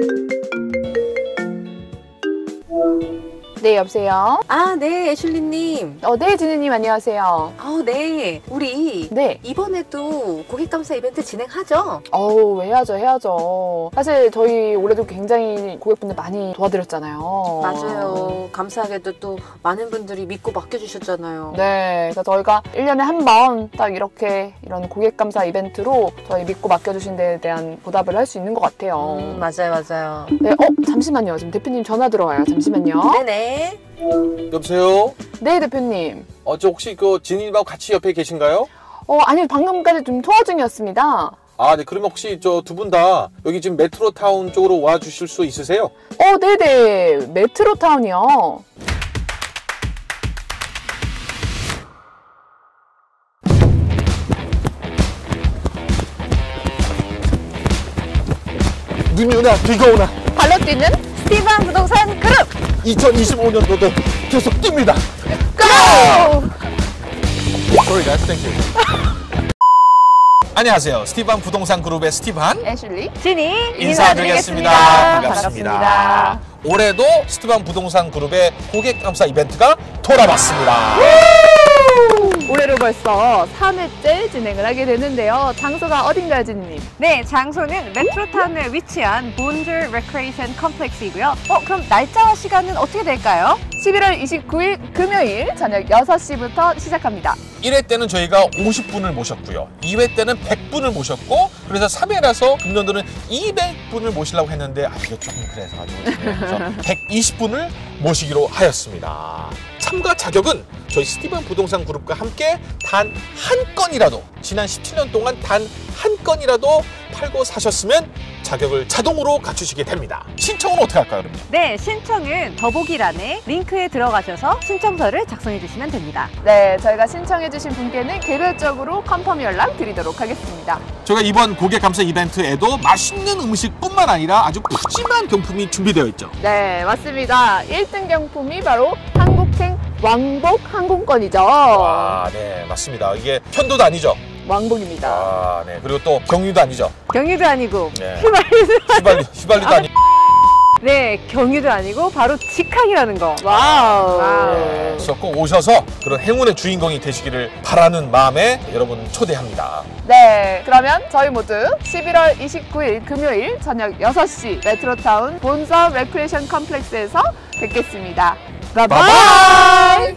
thank you 네, 여보세요? 아, 네, 애슐리님. 어, 네, 지느님 안녕하세요. 아, 네. 우리 네. 이번에도 고객 감사 이벤트 진행하죠? 어우, 해야죠, 해야죠. 사실 저희 올해도 굉장히 고객분들 많이 도와드렸잖아요. 맞아요. 감사하게도 또 많은 분들이 믿고 맡겨주셨잖아요. 네, 그래서 저희가 1년에 한 번 딱 이렇게 이런 고객 감사 이벤트로 저희 믿고 맡겨주신 데에 대한 보답을 할 수 있는 것 같아요. 음, 맞아요, 맞아요. 네, 어, 잠시만요. 지금 대표님 전화 들어와요. 잠시만요. 네네. 여보세요? 네, 대표님. 어, 저 혹시 그 진희님하고 같이 옆에 계신가요? 어, 아니요. 방금까지 좀 통화 중이었습니다. 아, 네. 그러면 혹시 저 두 분 다 여기 지금 메트로타운 쪽으로 와 주실 수 있으세요? 어, 네네. 메트로타운이요. 눈이 오나 비가 오나 발로 뛰는 스티브 한 부동산 그룹! 2025년도도 계속 뜁니다. Go! Sorry guys, thank you. 안녕하세요. 스티브 한 부동산 그룹의 스티브 한 애슐리. 진이 인사드리겠습니다. 반갑습니다. 올해도 스티브 한 부동산 그룹의 고객 감사 이벤트가 돌아왔습니다. 올해로 벌써 3회째 진행을 하게 되는데요. 장소가 어딘가요, 지님? 네, 장소는 메트로타운에 위치한 Bonsor Recreation Complex이고요. 어, 그럼 날짜와 시간은 어떻게 될까요? 11월 29일 금요일 저녁 6시부터 시작합니다. 1회 때는 저희가 50분을 모셨고요. 2회 때는 100분을 모셨고 그래서 3회라서 금년도는 200분을 모시려고 했는데 아 이게 조금 그래서 가지고 그래서 120분을 모시기로 하였습니다. 참가 자격은 저희 스티븐 부동산 그룹과 함께 단 한 건이라도 지난 17년 동안 단 한 건이라도 팔고 사셨으면 자격을 자동으로 갖추시게 됩니다. 신청은 어떻게 할까요, 그러면? 네, 신청은 더보기란에 링크에 들어가셔서 신청서를 작성해 주시면 됩니다. 네, 저희가 신청해 주신 분께는 개별적으로 컨펌 연락 드리도록 하겠습니다. 저희가 이번 고객 감사 이벤트에도 맛있는 음식뿐만 아니라 아주 푸짐한 경품이 준비되어 있죠. 네, 맞습니다. 1등 경품이 바로 왕복 항공권이죠. 아, 네, 맞습니다. 이게 편도도 아니죠. 왕복입니다. 아, 네. 그리고 또 경유도 아니죠. 경유도 아니고, 네. 휘발유, 휘발유도 아니고. 네, 경유도 아니고 바로 직항이라는 거. 와우. 네, 그래서 꼭 오셔서 그런 행운의 주인공이 되시기를 바라는 마음에 여러분 초대합니다. 네, 그러면 저희 모두 11월 29일 금요일 저녁 6시 메트로타운 Bonsor Recreation Complex에서 뵙겠습니다. Bye-bye.